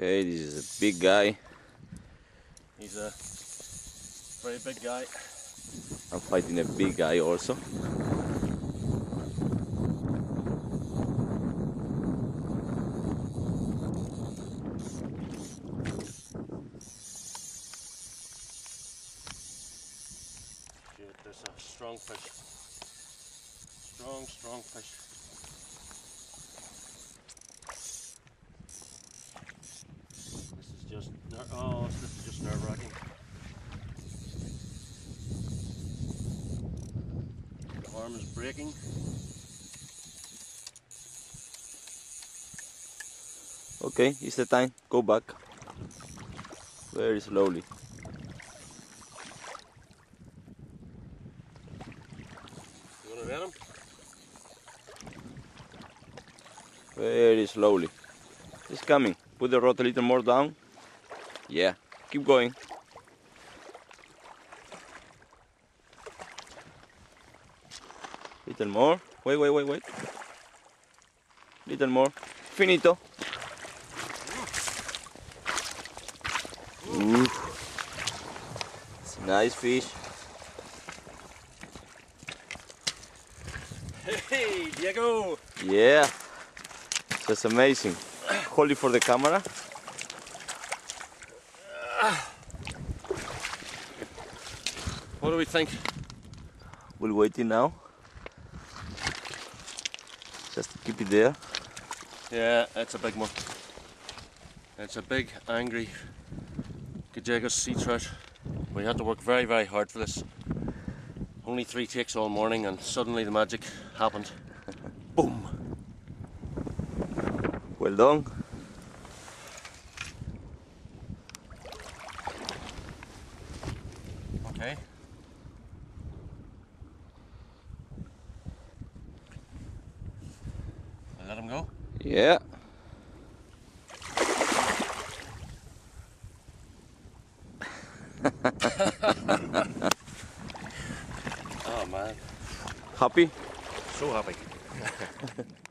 Okay, this is a big guy. He's a very big guy. I'm fighting a big guy also. Shit, there's a strong fish. Strong, strong fish. This is just ner- oh, this is just nerve wracking. Arm is breaking. Okay, it's the time. Go back. Very slowly. You wanna net him? Very slowly. It's coming. Put the rod a little more down. Yeah, keep going. Little more. Wait, wait, wait, wait. Little more. Finito. Ooh. It's a nice fish. Hey, Diego! Yeah. That's amazing. Hold it for the camera. What do we think? We're waiting now. Just keep it there. Yeah, it's a big one. It's a big, angry Gallegos sea trout. We had to work very, very hard for this. Only three takes all morning, and suddenly the magic happened. Boom! Well done. Okay. Him go. Yeah. Oh man, Happy? so happy.